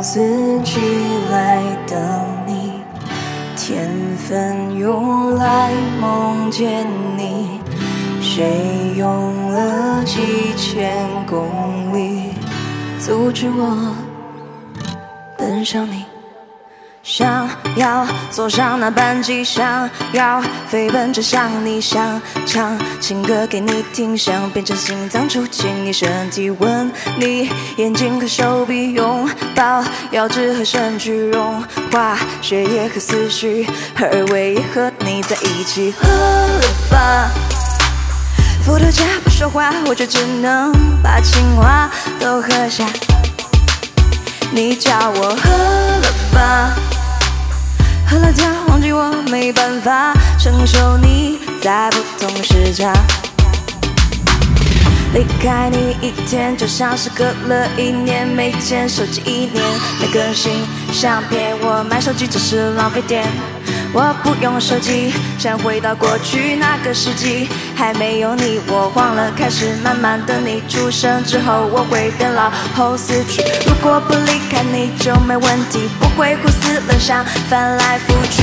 四季来等你，天分用来梦见你，谁用了几千公里阻止我奔向你？想要坐上那班机，想要飞奔着向你，想唱情歌给你听，想变成心脏触进你身体，吻你眼睛和手臂，拥抱腰肢和身躯，融化血液和思绪，而唯一和你在一起。喝了吧，伏特加不说话，我却只能把情话都喝下。你叫我喝了吧。了它，忘记我没办法承受你在不同时差。离开你一天，就像是隔了一年没见手机一年没更新相片。我买手机只是浪费电。我不用手机，想回到过去那个世纪，还没有你，我忘了开始。慢慢的，你出生之后，我会变老后死去。如果不离开你就没问题，不会胡思乱想，翻来覆去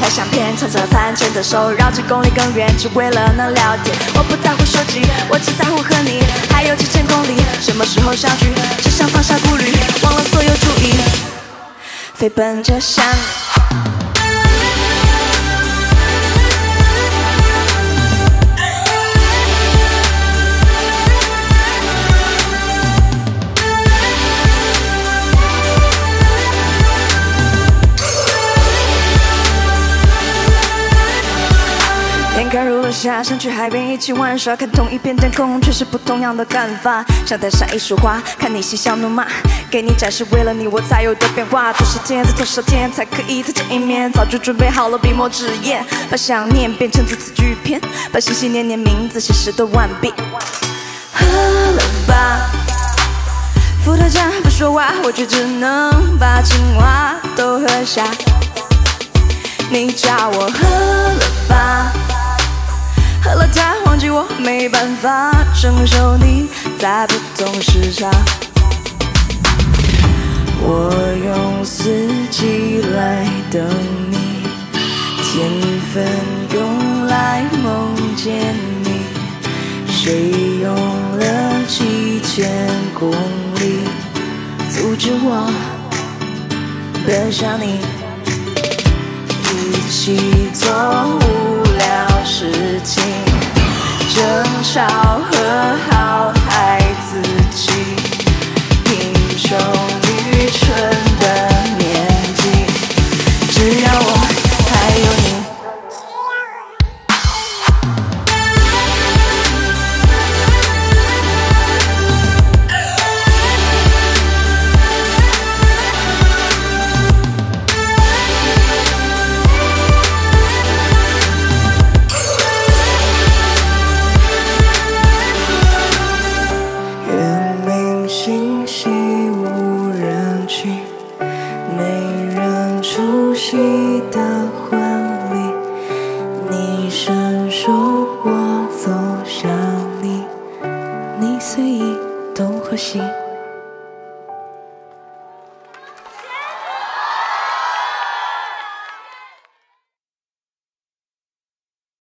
拍相片，唱着三牵着手，绕几公里更远，只为了能聊天。我不在乎手机，我只在乎和你，还有几千公里，什么时候相聚？只想放下顾虑，忘了所有注意，飞奔着向你。眼看入了夏，想去海边一起玩耍，看同一片天空，却是不同样的看法。想带上一束花，看你嬉笑怒骂，给你展示为了你我才有的变化。多少天，再多少天才可以再见一面？早就准备好了笔墨纸砚，把想念变成字字句篇，把心心念念名字写十多万遍。喝了吧，伏特加不说话，我却只能把情话都喝下。你叫我喝我没办法承受你在不同时差。我用四季来等你，天分用来梦见你，谁用了几千公里阻止我奔向你？一起做无聊事情，争吵和好你的婚礼，你伸手我走向你，你随意东或西。